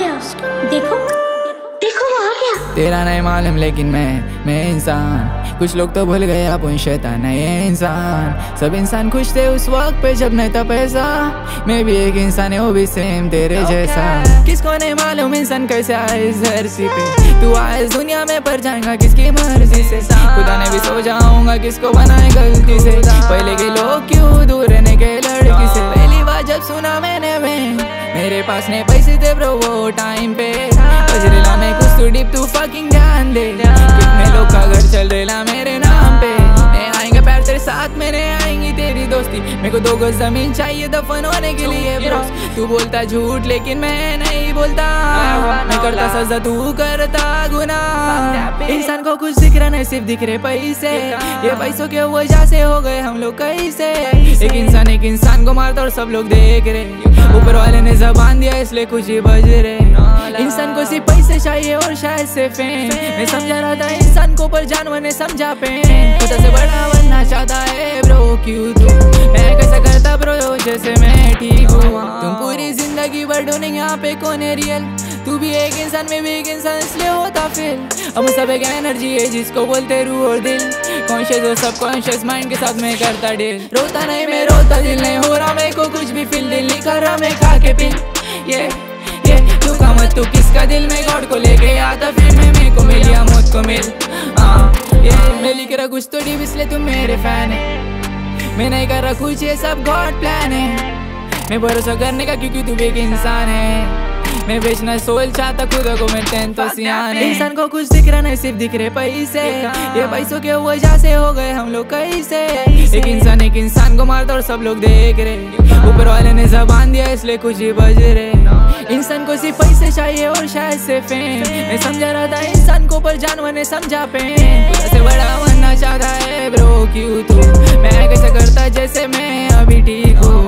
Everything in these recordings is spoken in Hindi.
गया देखो। देखो वो आ गया। तेरा नहीं मालूम लेकिन मैं मैं इंसान। कुछ लोग तो भूल गए अब उन शैतान नए इंसान। सब इंसान खुश थे उस वक्त पे जब नहीं था पैसा। मैं भी एक इंसान है वो भी सेम तेरे okay. जैसा। किसको नहीं मालूम इंसान कैसे आए इस धरती पे। तू आए दुनिया में पर जाएगा किसकी मर्ज़ी से। खुदा ने भी सो जाऊँगा किसको बनाए गलती से। पहले के लोग क्यों पास ने पैसे दे ब्रो वो टाइम पे। बजरेला में कुछ तू डीप तू फकिंग ध्यान दे। कितने लोग का घर चल रेला मेरे मेरे को दो गज ज़मीन चाहिए दफन होने के लिए तू बोलता झूठ, लेकिन मैं नहीं बोलता। मैं करता सजा, तू करता गुना। इंसान को कुछ दिख रहा नहीं, सिर्फ़ दिख रहे पैसे। ये पैसों के वजह से हो गए हम लोग कैसे? एक इंसान एक इंसान को मारता और सब लोग देख रहे। ऊपर वाले ने जबान दिया, इसलिए कुछ ही बज रहे। इंसान को सिर्फ़ पैसे चाहिए और शायद से फेम मैं समझा रहा था इंसान को पर जानवर ने समझा पे खुदा से बड़ा बनना चाहता है ब्रो क्यों तू? मैं ब्रो जैसे मैं ठीक हूँ। तुम पूरी ज़िंदगी भर ढूंढेंगे यहाँ पे कौन है रियल तू भी एक इंसान, में भी एक इंसान, इसलिए होता फिर हम सब एक एनर्जी है जिसको बोलते रूह और दिल। कॉन्शियस और सब कॉन्शियस माइंड के साथ मैं करता डील रोता नहीं मैं, रोता दिल नहीं हो रहा, मेरे को कुछ भी फील दिल नहीं कर रहा, मैं खा के पिल ये ये तू का मत, तू किसका दिल? में गॉड को लेके आता फिर मैं, मेरे को मिल या मौत को मिल। हाँ ये मैं लिख रहा कुछ तो डीप इसलिए तुम मेरे फ़ैन है। मैं नहीं कर रहा कुछ ये सब गॉड प्लान है। मैं भरोसा करने का क्योंकि तू एक इंसान है। मैं बेचना सोल चाहता खुद को मैं टेन तो सियान है इंसान को कुछ दिख रहा नहीं सिर्फ़ दिख रहे पैसे। ये पैसों के वजह से हो गए हम लोग कैसे? एक इंसान एक इंसान को मारता और सब लोग देख रहे। ऊपर वाले ने जबान दिया इसलिए कुछ ही बज रहे। इंसान को सिर्फ़ पैसे चाहिए और शायद से फेम मैं समझा रहा था इंसान को पर जानवर ने समझा पे बड़ा बनना चाहता है ब्रो क्यों तू? कैसे जैसे मैं अभी ठीक हूँ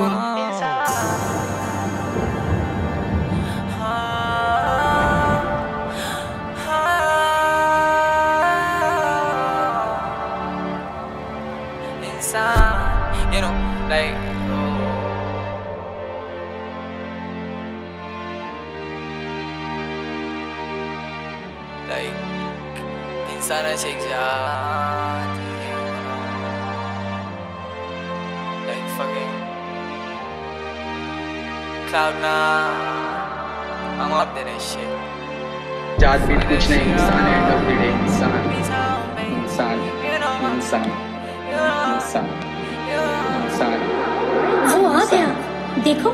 you like. Oh. Like, ऐसे एक fucking cloud nine. I'm up to this shit. जात भी कुछ नहीं इंसान एंड ऑफ़ द डे इंसान इंसान इंसान इंसान इंसान वो आ गया देखो